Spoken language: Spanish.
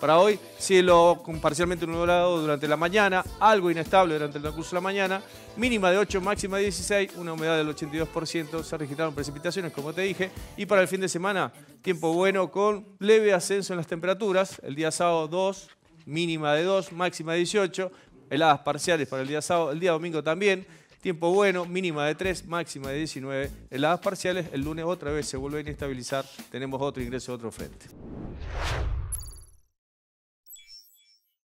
Para hoy, cielo parcialmente nublado durante la mañana, algo inestable durante el transcurso de la mañana, mínima de 8, máxima de 16, una humedad del 82%, se registraron precipitaciones, como te dije, y para el fin de semana, tiempo bueno con leve ascenso en las temperaturas, el día sábado 2, mínima de 2, máxima de 18, heladas parciales para el día sábado, el día domingo también, tiempo bueno, mínima de 3, máxima de 19, heladas parciales, el lunes otra vez se vuelve a inestabilizar, tenemos otro ingreso de otro frente.